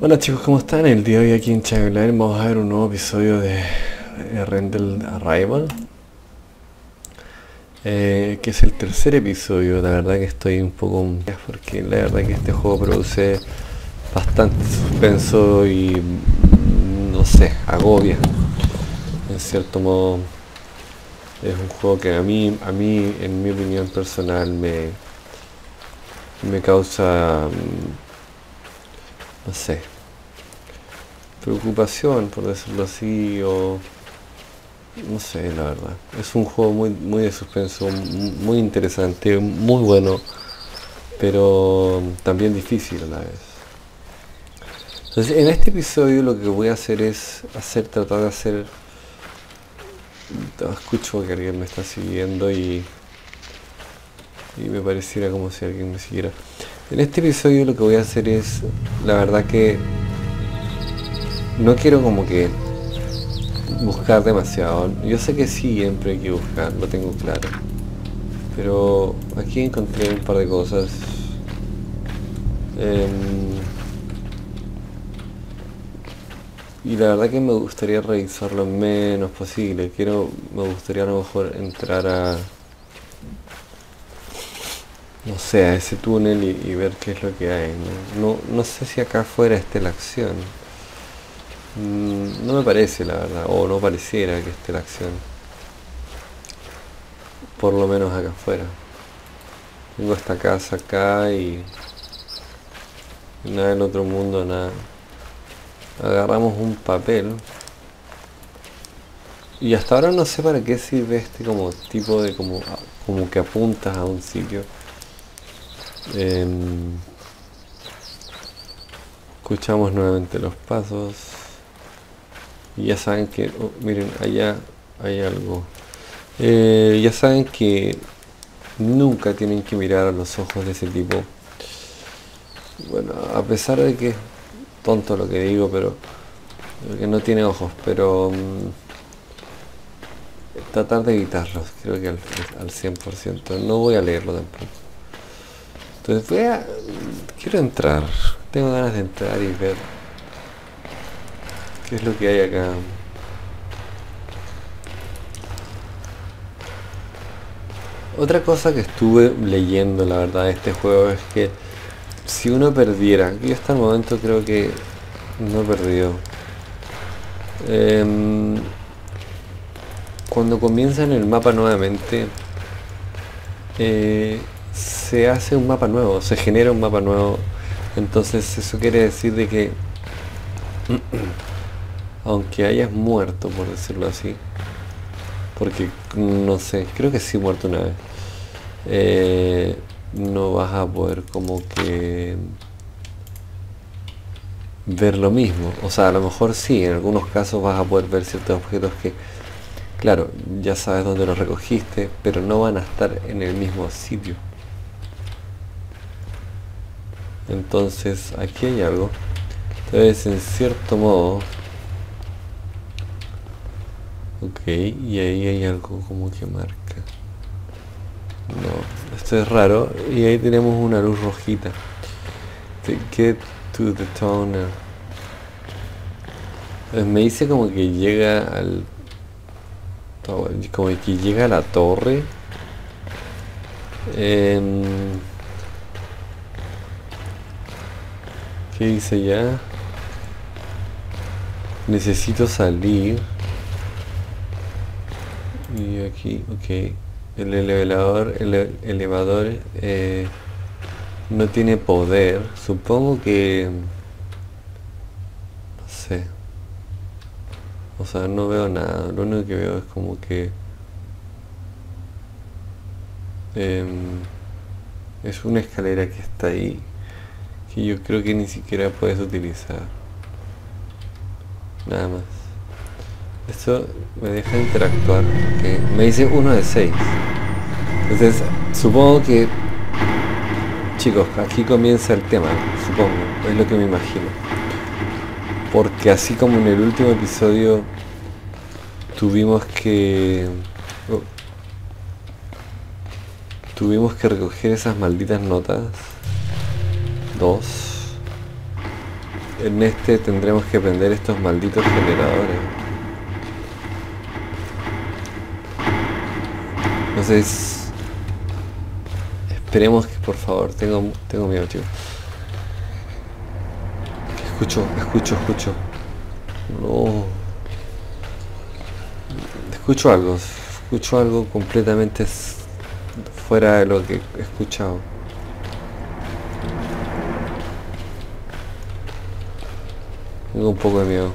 Hola chicos, ¿cómo están? El día de hoy aquí en Chagline vamos a ver un nuevo episodio de Rendel Arrival eh, que es el tercer episodio, la verdad que estoy un poco porque la verdad que este juego produce bastante suspenso y mm, no sé, agobia en cierto modo es un juego que a mí, a mí en mi opinión personal me me causa mm, no sé, preocupación, por decirlo así, o no sé, la verdad. Es un juego muy, muy de suspenso, muy interesante, muy bueno, pero también difícil a la vez. Entonces, en este episodio lo que voy a hacer es hacer, tratar de hacer... Escucho que alguien me está siguiendo y, y me pareciera como si alguien me siguiera. En este episodio lo que voy a hacer es, la verdad que no quiero como que buscar demasiado. Yo sé que siempre hay que buscar, lo tengo claro. Pero aquí encontré un par de cosas. Em, y la verdad que me gustaría revisar lo menos posible. Quiero, me gustaría a lo mejor entrar a no sé, a ese túnel y, ver qué es lo que hay. ¿no? No, sé si acá afuera esté la acción. Mm, no me parece, la verdad, o no pareciera que esté la acción. Por lo menos acá afuera. Tengo esta casa acá y... Nada en otro mundo, nada. Agarramos un papel. Y hasta ahora no sé para qué sirve este como tipo de como, como que apuntas a un sitio. Em, escuchamos nuevamente los pasos. Y ya saben que, oh, miren, allá hay algo. Eh, ya saben que nunca tienen que mirar a los ojos de ese tipo. Bueno, a pesar de que tonto lo que digo, pero que no tiene ojos, pero mm, tratar de evitarlos, creo que al, al 100%. No voy a leerlo tampoco. Entonces voy a... Quiero entrar. Tengo ganas de entrar y ver qué es lo que hay acá. Otra cosa que estuve leyendo, la verdad, de este juego es que si uno perdiera, yo hasta el momento creo que no he perdido. Em, cuando comienza en el mapa nuevamente, eh, se hace un mapa nuevo, se genera un mapa nuevo. Entonces eso quiere decir de que aunque hayas muerto, por decirlo así, porque no sé, creo que sí muerto una vez, eh, no vas a poder como que ver lo mismo. O sea, a lo mejor sí, en algunos casos vas a poder ver ciertos objetos que, claro, ya sabes dónde los recogiste, pero no van a estar en el mismo sitio. entonces aquí hay algo entonces en cierto modo ok y ahí hay algo como que marca no esto es raro y ahí tenemos una luz rojita get to the tunnel me dice como que llega al como que llega a la torre ¿Qué dice ya? Necesito salir. Y aquí, ok. El elevador, el elevador eh, no tiene poder. Supongo que... No sé. O sea, no veo nada. Lo único que veo es como que... Em, es una escalera que está ahí que yo creo que ni siquiera puedes utilizar. Nada más. Esto me deja interactuar. Me dice uno de 6. Entonces, supongo que... Chicos, aquí comienza el tema, supongo. Es lo que me imagino. Porque así como en el último episodio tuvimos que... Oh, Tuvimos que recoger esas malditas notas. Dos. En este tendremos que prender estos malditos generadores. Entonces... Esperemos que por favor, tengo, tengo miedo chicos. Escucho, escucho, escucho. No. Escucho algo, escucho algo completamente fuera de lo que he escuchado. Tengo un poco de miedo.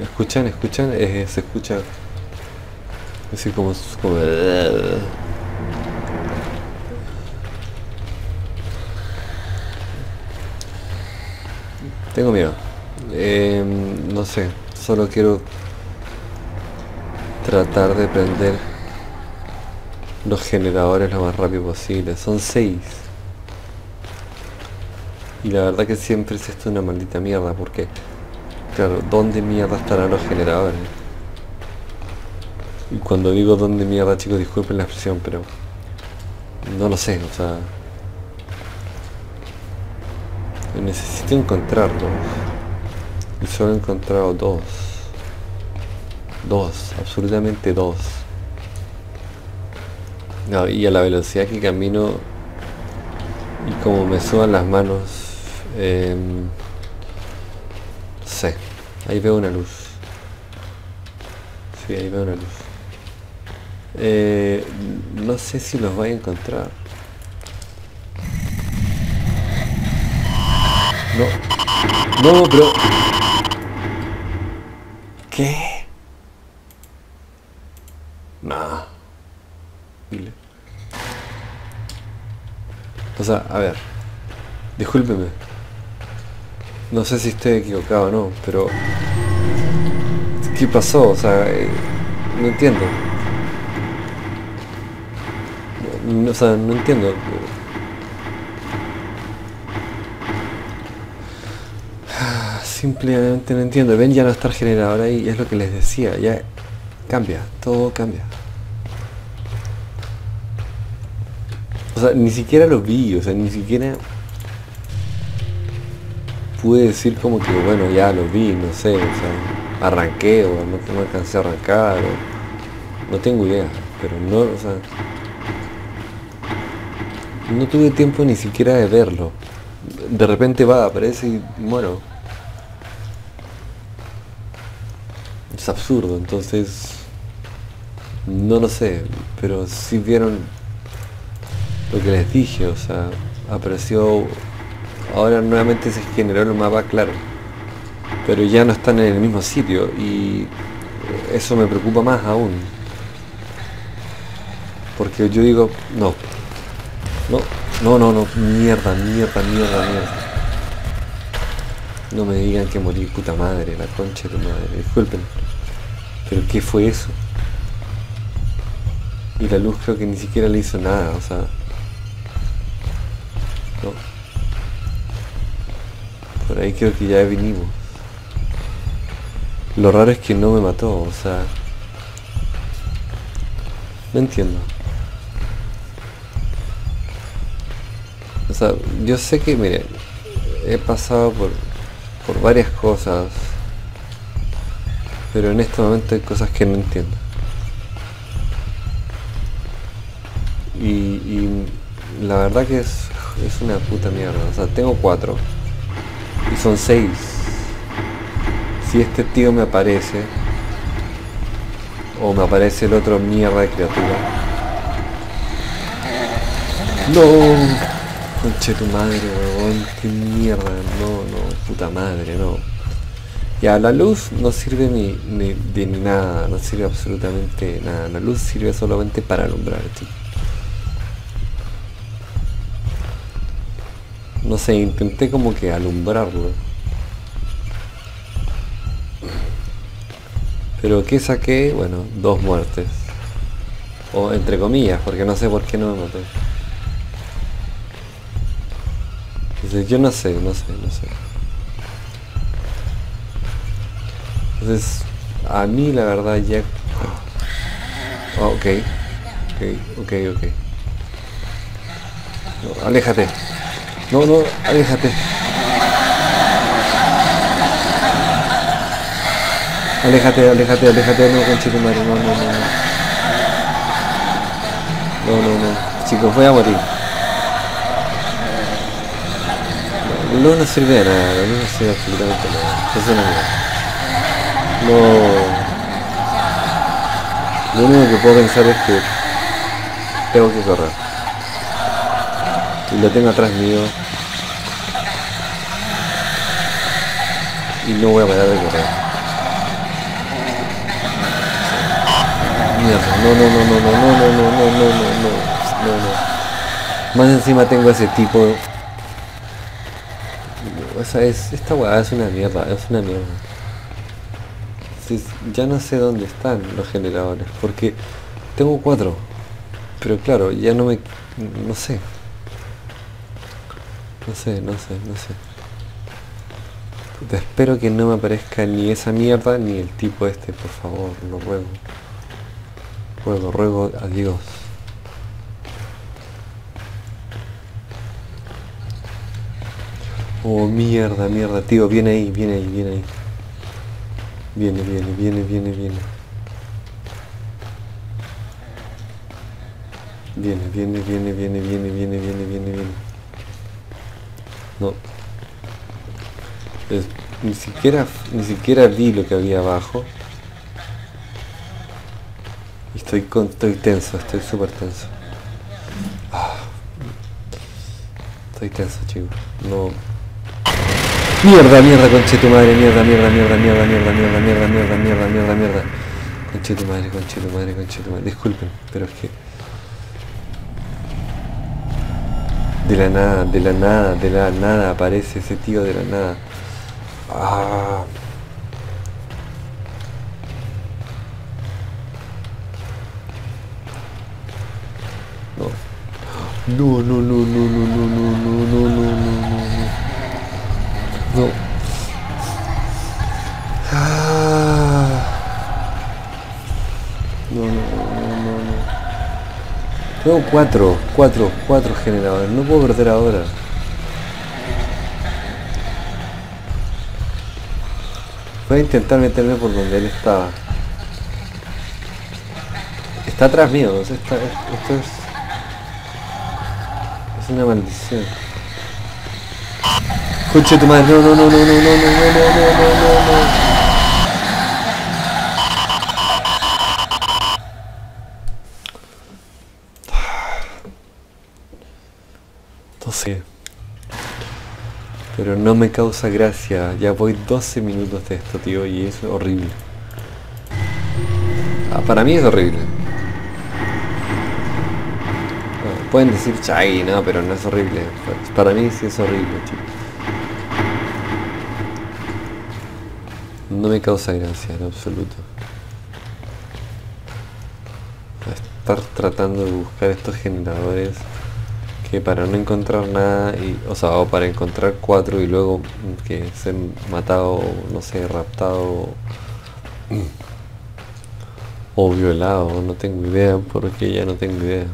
¿Escuchan? ¿Escuchan? Eh, se escucha así como... como tengo miedo. Eh, no sé, solo quiero tratar de prender los generadores lo más rápido posible. Son seis. Y la verdad que siempre es esto una maldita mierda porque, claro, ¿dónde mierda estarán los generadores? Y cuando digo dónde mierda, chicos, disculpen la expresión, pero no lo sé, o sea... Necesito encontrarlos. Y solo he encontrado dos. Dos, absolutamente dos. y a la velocidad que camino y como me suban las manos, eh, ahí veo una luz. Sí, ahí veo una luz. Eh, no sé si los voy a encontrar. No. No, pero... ¿Qué? Nah. Dile. O sea, a ver. Discúlpeme. No sé si estoy equivocado o no, pero... ¿Qué pasó? O sea, eh, no entiendo. o sea, no entiendo. Simplemente no entiendo. Ven, ya no está el generador ahí, es lo que les decía. Ya cambia, todo cambia. O sea, ni siquiera lo vi, o sea, ni siquiera pude decir como que, bueno, ya lo vi, no sé, o sea, arranqué o no, no alcancé a arrancar, o, no tengo idea, pero no, o sea, no tuve tiempo ni siquiera de verlo. De repente va, aparece y muero. Es absurdo, entonces no lo sé, pero si vieron lo que les dije, o sea, apareció, ahora nuevamente se generó el mapa claro, pero ya no están en el mismo sitio y eso me preocupa más aún. Porque yo digo, no, no, no, no, no, mierda, mierda, mierda, mierda. No me digan que morí, puta madre, la concha de tu madre, disculpen. Pero ¿qué fue eso? Y la luz creo que ni siquiera le hizo nada, o sea... No. Por ahí creo que ya vinimos. Lo raro es que no me mató, o sea... No entiendo. O sea, yo sé que, mire, he pasado por, por varias cosas, pero en este momento hay cosas que no entiendo. Y, la verdad que es, es una puta mierda. O sea, tengo cuatro. Y son seis. Si este tío me aparece. O me aparece el otro mierda de criatura. No. Conche tu madre, weón. Qué mierda. No, no. Puta madre, no. Ya, la luz no sirve ni, ni de nada. No sirve absolutamente nada. La luz sirve solamente para alumbrar, chicos. No sé, intenté como que alumbrarlo. Pero ¿qué saqué? Bueno, dos muertes. O entre comillas, porque no sé por qué no me maté. Yo no sé, no sé, no sé. Entonces, a mí la verdad ya... Oh, ok, ok, ok, ok. No, aléjate. No, no, aléjate. Aléjate, aléjate, aléjate, no, conchito madre, no, no, no, no. No, no, no. Chicos, voy a morir. No, no sirve de nada, no nos sirve absolutamente nada. Es una mierda. No. Lo único que puedo pensar es que tengo que correr. Y lo tengo atrás mío. Y no voy a parar de correr. Mierda, no, no, no, no, no, no, no, no, no, no, no, no, no, no. Más encima tengo ese tipo. O sea, es, esta weá es una mierda, es una mierda. Ya no sé dónde están los generadores, porque tengo cuatro. Pero claro, ya no me... no sé. No sé, no sé, no sé. Espero que no me aparezca ni esa mierda ni el tipo este, por favor, lo ruego. Ruego, ruego a Oh, mierda, mierda, tío, viene ahí, viene ahí, viene ahí. Viene, viene, viene, viene, viene. Viene, viene, viene, viene, viene, viene, viene, viene, viene. No. Es- ni siquiera, ni siquiera vi lo que había abajo. Y estoy con, estoy tenso, estoy súper tenso. Ah. Estoy tenso, chicos. No. Mierda, mierda, conche tu madre, mierda, mierda, mierda, mierda, mierda, mierda, mierda, mierda, mierda, mierda, mierda. Conche tu madre, conche tu madre, conche tu madre. Disculpen, pero es que. De la nada, de la nada, de la nada aparece ese tío de la nada. Ah. No. No, no, no, no, no, no, no, no, no, no. Tengo cuatro, cuatro, cuatro generadores. No puedo perder ahora. Voy a intentar meterme por donde él estaba. Está atrás mío, o sea, está- esto es... Es una maldición. Conche tu madre, no, no, no, no, no, no, no, no, no, no, no. No sé. Pero no me causa gracia. Ya voy 12 minutos de esto, tío, y es horrible. Ah, para mí es horrible. Pueden decir, chay, no, pero no es horrible. Para mí sí es horrible, tío. No me causa gracia en absoluto. Estar tratando de buscar estos generadores que para no encontrar nada, y, o sea, o para encontrar cuatro y luego que ser matado, no sé, raptado o violado, no tengo idea, porque ya no tengo idea.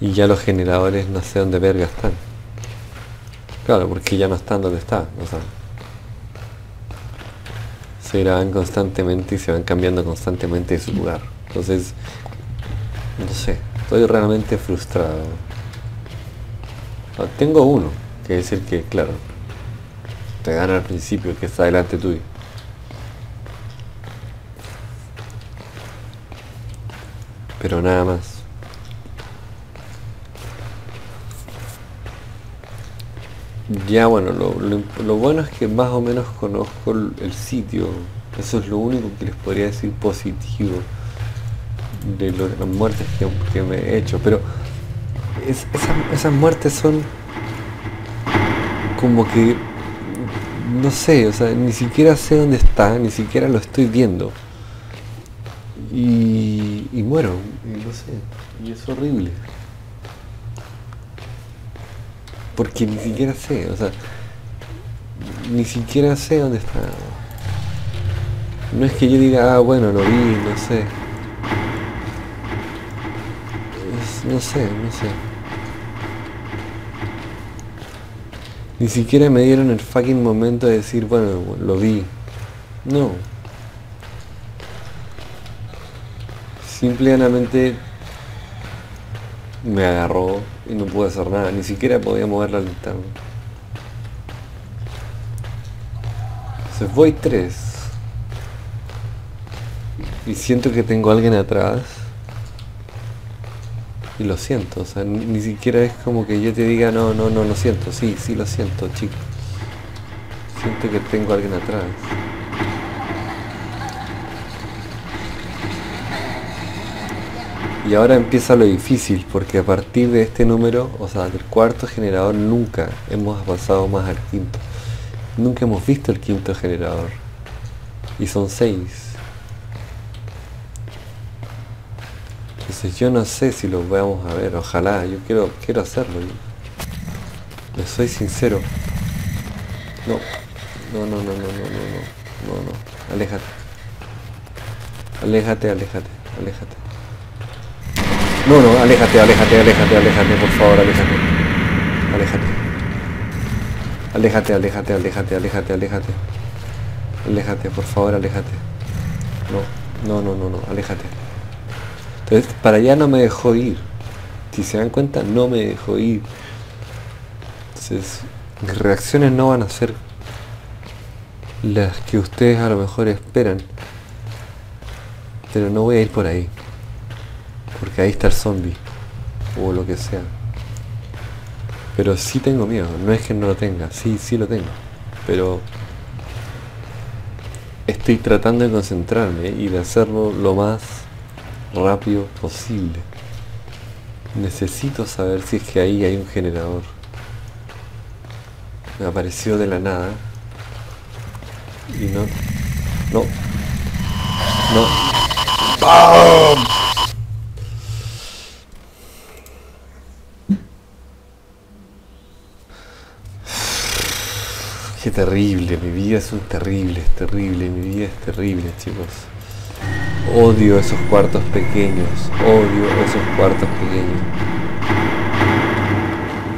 Y ya los generadores no sé dónde verga están. Claro, porque ya no están donde están, o sea. Se graban constantemente y se van cambiando constantemente de su lugar. Entonces, no sé, estoy realmente frustrado. Ah, Tengo uno, que es el que, claro, te gana al principio, que está delante tuyo. Pero nada más. Ya bueno, lo, bueno es que más o menos conozco el sitio. Eso es lo único que les podría decir positivo de lo- las muertes que, que me he hecho. Pero es- esas, muertes son como que no sé, o sea, ni siquiera sé dónde está, ni siquiera lo estoy viendo. Y, y muero, y no sé, y es horrible. Porque ni siquiera sé, o sea, ni siquiera sé dónde está. No es que yo diga, ah, bueno, lo vi, no sé. No sé, no sé. Ni siquiera me dieron el fucking momento de decir, bueno, lo vi. No. Simplemente me agarró y no pude hacer nada. Ni siquiera podía mover la linterna. Entonces voy tres. Y siento que tengo a alguien atrás. Y lo siento, o sea, ni, siquiera es como que yo te diga, no, no, no, lo siento. Sí, sí lo siento, chico. Siento que tengo a alguien atrás. Y ahora empieza lo difícil, porque a partir de este número, o sea, del cuarto generador, nunca hemos pasado más al quinto. Nunca hemos visto el quinto generador. Y son seis. Entonces yo no sé si lo vamos a ver, ojalá, yo quiero, quiero hacerlo. Le soy sincero. No, no, no, no, no, no, no, no, no, no, aléjate. Aléjate, aléjate, aléjate. No, no, aléjate, aléjate, aléjate, aléjate, por favor, aléjate. Aléjate. Aléjate, aléjate, aléjate, aléjate, aléjate. Aléjate, por favor, aléjate. No, no, no, no, no, aléjate. Para allá no me dejó ir. Si se dan cuenta, no me dejó ir. Entonces, mis reacciones no van a ser las que ustedes a lo mejor esperan. Pero no voy a ir por ahí. Porque ahí está el zombie. O lo que sea. Pero sí tengo miedo. No es que no lo tenga. Sí, sí lo tengo. Pero estoy tratando de concentrarme y de hacerlo lo más rápido posible. Necesito saber si es que ahí hay un generador. Me apareció de la nada. Y no. No. No. ¡Bam! Qué terrible, mi vida es un terrible, es terrible, mi vida es terrible, chicos. Odio esos cuartos pequeños, odio esos cuartos pequeños.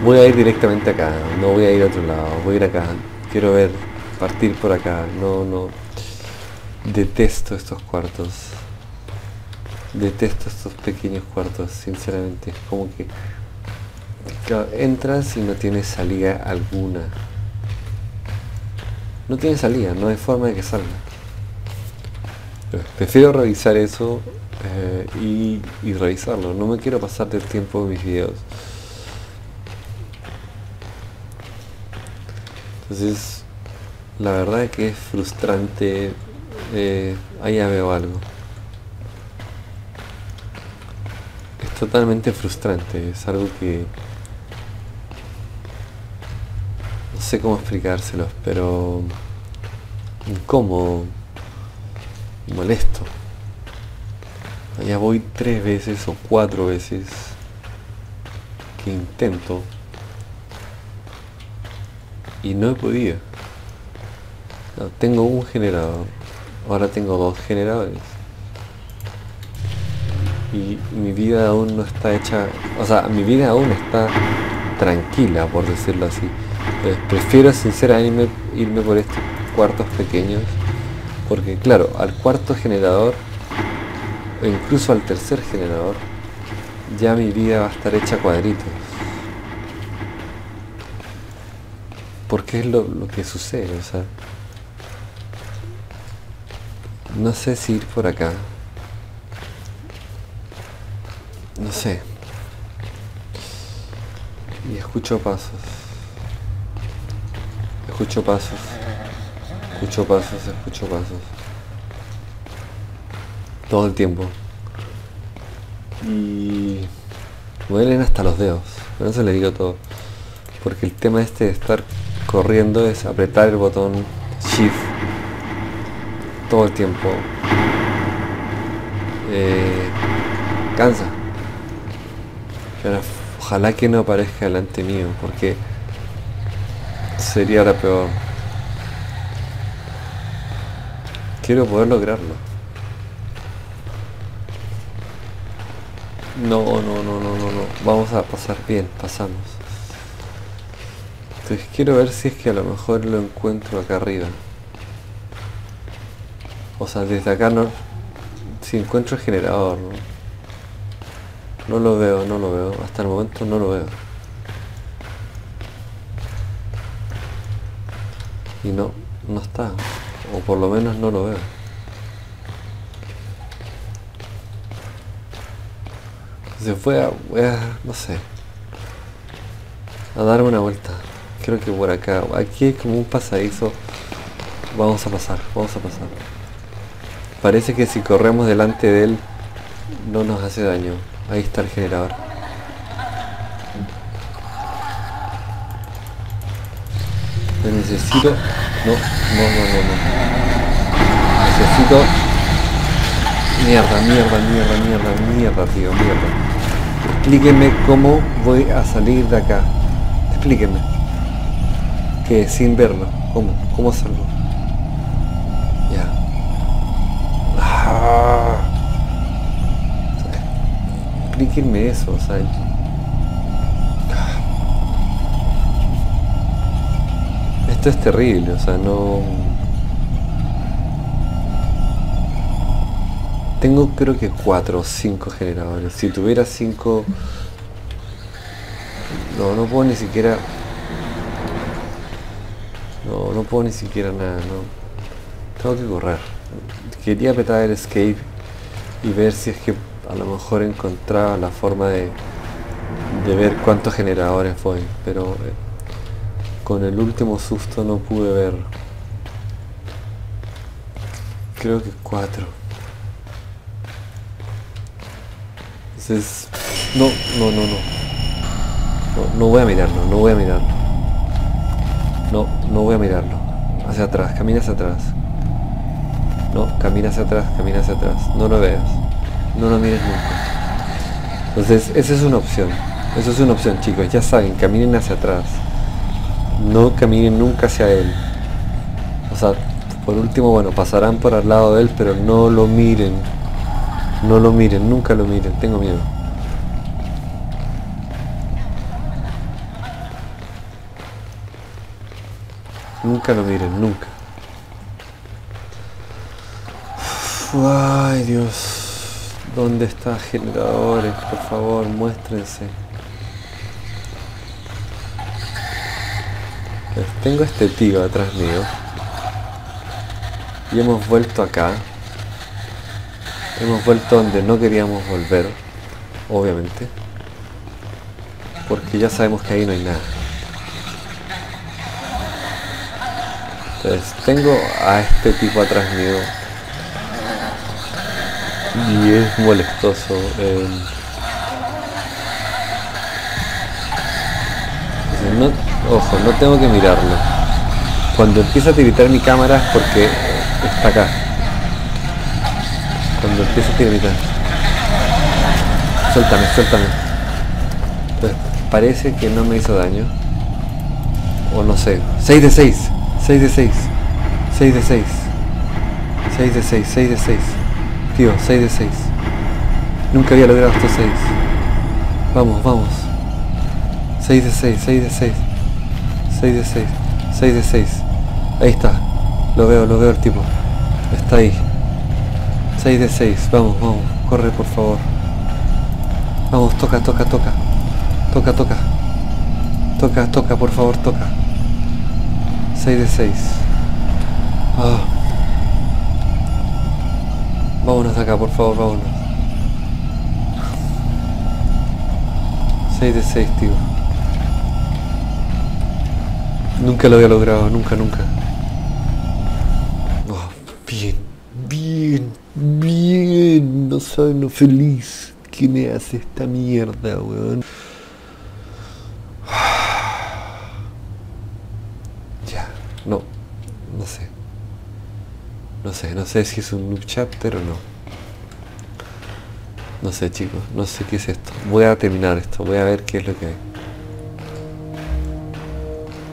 Voy a ir directamente acá, no voy a ir a otro lado, voy a ir acá. Quiero ver, partir por acá, no, no. Detesto estos cuartos. Detesto estos pequeños cuartos, sinceramente. Es como que entras y no tienes salida alguna. No tiene salida, no hay forma de que salga. Prefiero revisar eso eh, y, y, revisarlo. No me quiero pasar del tiempo de mis videos. Entonces, la verdad es que es frustrante. Eh, ahí ya veo algo. Es totalmente frustrante. Es algo que... No sé cómo explicárselos, pero... Incómodo molesto. Allá voy tres veces o cuatro veces que intento y no he podido. Tengo un generador, ahora tengo dos generadores. Y mi vida aún no está hecha, o sea, mi vida aún está tranquila, por decirlo así. Prefiero sinceramente irme por estos cuartos pequeños porque claro, al cuarto generador, o incluso al tercer generador, ya mi vida va a estar hecha cuadritos. Porque es lo, lo que sucede, o sea. No sé si ir por acá. No sé. Y escucho pasos. Escucho pasos. Escucho pasos, escucho pasos. Todo el tiempo. Y duelen hasta los dedos. Por eso le digo todo. Porque el tema este de estar corriendo es apretar el botón Shift todo el tiempo. Eh, cansa. Pero ojalá que no aparezca delante mío, porque sería la peor. Quiero poder lograrlo. No, no, no, no, no, no. Vamos a pasar bien, pasamos. Entonces quiero ver si es que a lo mejor lo encuentro acá arriba. O sea, desde acá no... Si encuentro el generador, ¿no? No lo veo, no lo veo. Hasta el momento no lo veo. Y no, no está. O por lo menos no lo veo. Entonces voy a, voy a, no sé, a darme una vuelta. Creo que por acá, aquí hay como un pasadizo. Vamos a pasar, vamos a pasar. Parece que si corremos delante de él no nos hace daño. Ahí está el generador. Necesito... No, no, no, no, no. Necesito... Mierda, mierda, mierda, mierda, mierda, tío, mierda. Explíqueme cómo voy a salir de acá. Explíqueme. Que sin verlo. ¿Cómo? ¿Cómo hacerlo? Ya. Ah. Explíquenme eso, o sea. Esto es terrible, o sea, no... Tengo creo que cuatro o cinco generadores. Si tuviera cinco... No, no puedo ni siquiera... No, no puedo ni siquiera nada, no. Tengo que correr. Quería apretar el escape y ver si es que a lo mejor encontraba la forma de, de ver cuántos generadores voy, pero eh, con el último susto no pude ver. Creo que cuatro. Entonces, no, no, no, no. No, no voy a mirarlo, no voy a mirarlo. No, no voy a mirarlo. Hacia atrás, camina hacia atrás. No, camina hacia atrás, camina hacia atrás. No lo veas. No lo mires nunca. Entonces, esa es una opción. Eso es una opción, chicos. Ya saben, caminen hacia atrás. No caminen nunca hacia él. O sea, por último, bueno, pasarán por al lado de él, pero no lo miren. No lo miren, nunca lo miren. Tengo miedo. Nunca lo miren, nunca. Ay, Dios. ¿Dónde están generadores? Por favor, muéstrense. Tengo este tío atrás mío. Y hemos vuelto acá. Hemos vuelto donde no queríamos volver. Obviamente. Porque ya sabemos que ahí no hay nada. Entonces tengo a este tipo atrás mío. Y es molestoso. eh. No, ojo, no tengo que mirarlo. Cuando empieza a tiritar mi cámara es porque está acá. Cuando empieza a tiritar. Suéltame, suéltame. Entonces, parece que no me hizo daño. O no sé. 6 de 6. 6 de 6. 6 de 6. 6 de 6, 6 de 6. Tío, 6 de 6. Nunca había logrado estos 6. Vamos, vamos. 6 de 6, 6 de 6. 6 de 6. 6 de 6. Ahí está. Lo veo, lo veo el tipo. Está ahí. 6 de 6. Vamos, vamos. Corre, por favor. Vamos, toca, toca, toca. Toca, toca. Toca, toca, por favor, toca. 6 de 6. Ah. Vámonos de acá, por favor, vámonos. 6 de 6, tío. Nunca lo había logrado, nunca, nunca. Oh, bien, bien, bien. No saben lo feliz que me hace esta mierda, weón. Ya, no, no sé. No sé, no sé si es un noob chapter o no. No sé chicos, no sé qué es esto. Voy a terminar esto, voy a ver qué es lo que hay.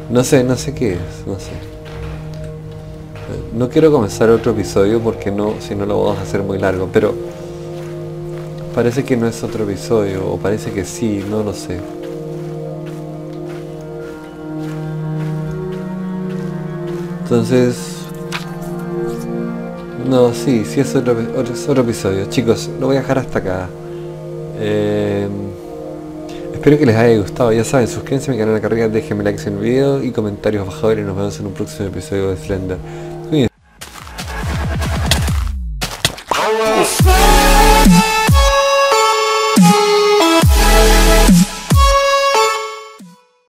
No sé, no sé qué es, no sé. No quiero comenzar otro episodio porque no, si no lo vamos a hacer muy largo, pero parece que no es otro episodio, o parece que sí, no lo sé. Entonces... No, sí, sí es otro, episodio. Chicos, lo voy a dejar hasta acá. Eh, espero que les haya gustado. Ya saben, suscríbanse a mi canal acá arriba, déjenme like en el video y comentarios bajadores. Nos vemos en un próximo episodio de Slender.